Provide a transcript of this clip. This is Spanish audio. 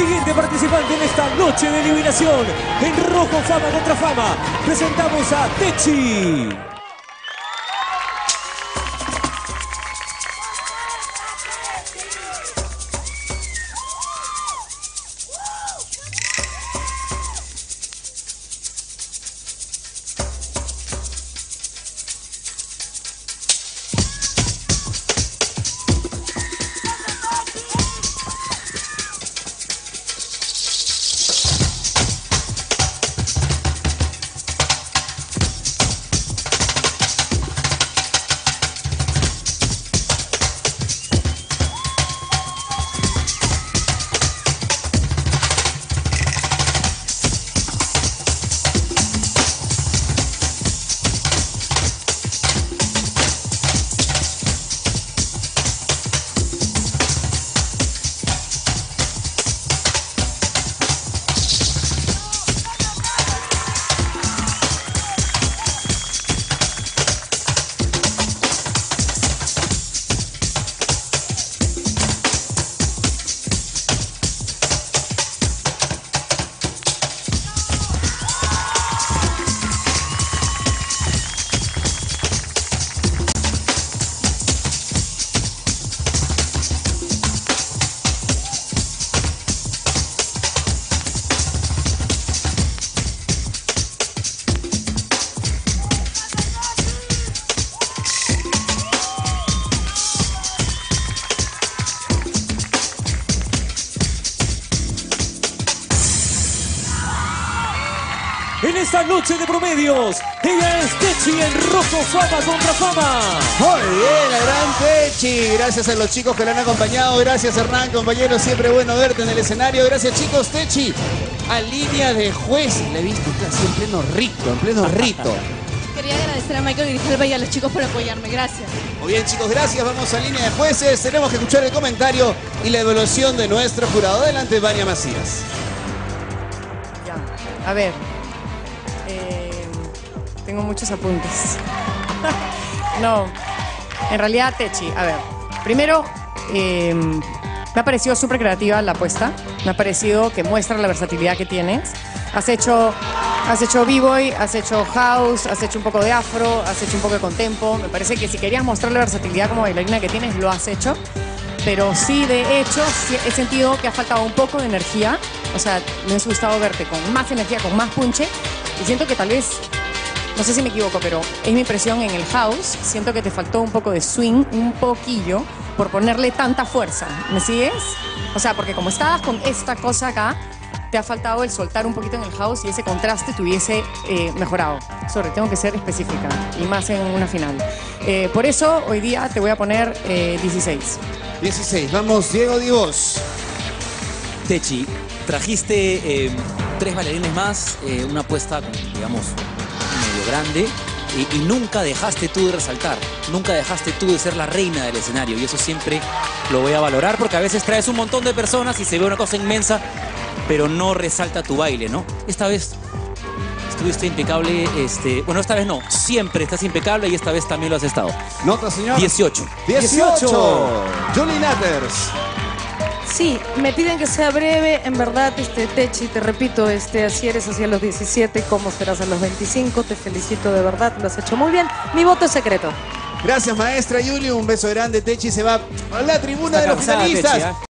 Siguiente participante en esta noche de eliminación. En Rojo Fama contra Fama, presentamos a Techi. En esta noche de promedios, ella es Techi en Rojo Fama contra Fama. Muy bien, la gran Techi. Gracias a los chicos que la han acompañado. Gracias, Hernán, compañero. Siempre bueno verte en el escenario. Gracias, chicos. Techi, a línea de juez. Le he visto casi en pleno rito, en pleno rito. Quería agradecer a Michael Grijalva y a los chicos por apoyarme. Gracias. Muy bien, chicos, gracias. Vamos a línea de jueces. Tenemos que escuchar el comentario y la evaluación de nuestro jurado. Adelante, Vania Macías. Ya. A ver. Tengo muchos apuntes. no. En realidad, Techi, a ver. Primero, eh, me ha parecido súper creativa la apuesta. Me ha parecido que muestra la versatilidad que tienes. Has hecho, has hecho b-boy, has hecho house, has hecho un poco de afro, has hecho un poco de contempo. Me parece que si querías mostrar la versatilidad como bailarina que tienes, lo has hecho. Pero sí, de hecho, sí he sentido que ha faltado un poco de energía. O sea, me hubiese gustado verte con más energía, con más punche. Y siento que tal vez, no sé si me equivoco, pero es mi impresión en el house. Siento que te faltó un poco de swing, un poquillo, por ponerle tanta fuerza. ¿Me sigues? O sea, porque como estabas con esta cosa acá, te ha faltado el soltar un poquito en el house y ese contraste te hubiese eh, mejorado. Sorry, tengo que ser específica y más en una final. Eh, por eso hoy día te voy a poner eh, 16. 16. Vamos, Diego Divos. Techi, trajiste eh, tres bailarines más, eh, una apuesta, digamos, medio grande, y, y nunca dejaste tú de resaltar, nunca dejaste tú de ser la reina del escenario, y eso siempre lo voy a valorar, porque a veces traes un montón de personas y se ve una cosa inmensa, pero no resalta tu baile, ¿no? Esta vez estuviste impecable, este, bueno, esta vez no, siempre estás impecable y esta vez también lo has estado. Nota, señor. 18. 18. Julie Natters. Sí, me piden que sea breve. En verdad, este Techi, te repito, este, así eres hacia los 17, como serás a los 25. Te felicito de verdad, lo has hecho muy bien. Mi voto es secreto. Gracias, maestra Yuli. Un beso grande. Techi se va a la tribuna Está de los finalistas. Techi, ¿ah?